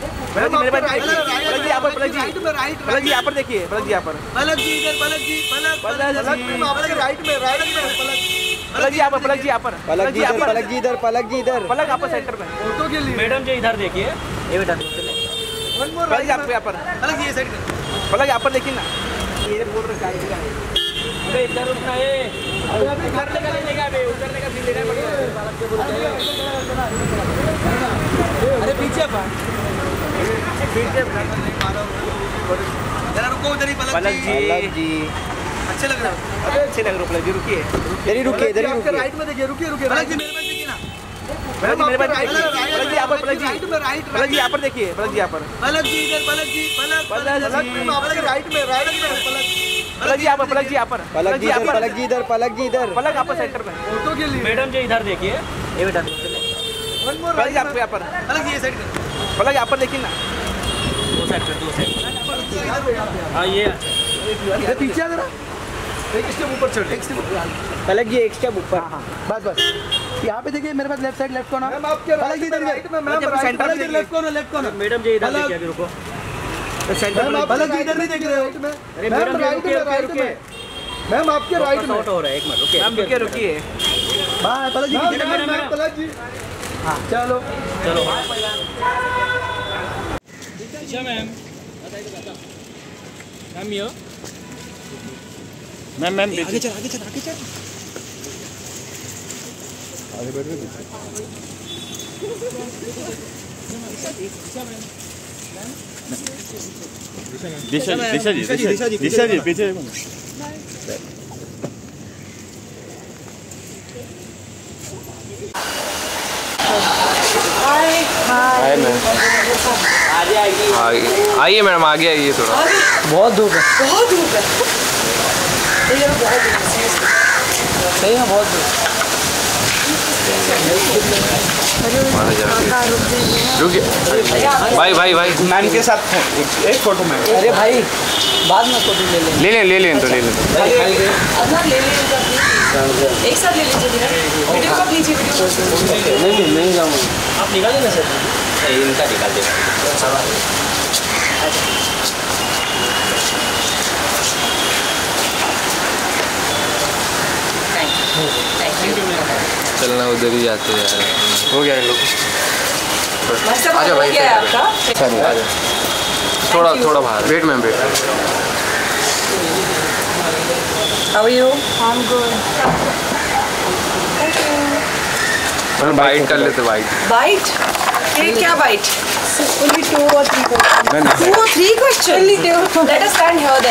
पलक जी मेरे पास पलक जी यहाँ पर पलक जी पलक जी यहाँ पर देखिए पलक जी यहाँ पर पलक जी इधर पलक जी पलक पलक जी। राइट में राइट में पलक पलक जी यहाँ पर पलक जी यहाँ पर पलक जी यहाँ पर पलक जी इधर पलक जी इधर पलक यहाँ पर सेंटर में फ़ोटो के लिए मैडम जी इधर देखिए ये बेटा वन मोर पलक जी आपको यहाँ पर पलक ये साइड पलक यहाँ पर देखिए ना ये बोल रहे हैं है इधर रुकना है उतरने का नहीं लेगा उतरने का भी लेना पड़ेगा जरा रुको उधर ही पलक जी जी पलक जी अच्छे लग रहा है अबे अच्छे लग रहे हो पलक जी रुकिए इधर ही रुकिए इधर ही रुकिए राइट में देखिए रुकिए रुकिए पलक जी मेरे पास देखिए ना मेरे पास राइट में, राइट पलक जी यहाँ पर पलक जी पलक जी यहाँ पर देखिए पलक जी यहाँ पर पलक जी इधर पलक जी पलक पलक पलक जी। राइट में राइट में पलक पलक जी यहाँ पलक जी यहाँ पलक जी इधर पलक जी इधर पलक जी इधर पलक यहाँ सेंटर में फ़ोटो के लिए मैडम जी इधर देखिए ये बेटा पलक जी यहाँ पर पलक जी ये साइड पलक यहाँ पर देखिए ना पे दो साइड हाँ ये ये पीछे जरा। एक स्टेप ऊपर चढ़ एक स्टेप पलक जी एक स्टेप ऊपर। बस बस। यहाँ पे देखिए मेरे पास left side left corner ma'am आपके राइट में राइट में मैम जब राइट सेंटर में में left corner left corner madam ji इधर देखिए रुको। मैम आप पलक इधर नहीं देख रहे हो अरे मैडम जी में राइट में। मैम आपके राइट में। हो रहा है एक मिनट रुकिए मैम रुकिए रुकिए बाय पलक जी। पलक जी। चलो। चलो। अच्छा मैम मैम मैम मैम आगे चल आगे चल आगे चल। दिशा जी दिशा जी दिशा जी दिशा जी पीछे देखो। हाय मैम आगे आइए मैडम आगे आइए थोड़ा। बहुत धूप है। बहुत धूप है। ये बहुत धूप है। बहुत धूप। भाई भाई भाई। मैम के साथ एक, एक फ़ोटो में। अरे भाई बाद में फ़ोटो ले ले लें ले लें तो ले लें। ले एक साथ ले लीजिए वीडियो वीडियो नहीं नहीं नहीं आप निकालिए ना सर। इनका निकाल दे चलना उधर ही जाते यार हो गया इन लोग। साहब आजा भाई, है चल, आपका। थोड़ा थोड़ा बाहर। Wait ma'am wait how are you I am good ma'am bite कर लेते बाइट बाइट ये क्या bite only two or three questions. two or three questions? Only two. Let us stand here then.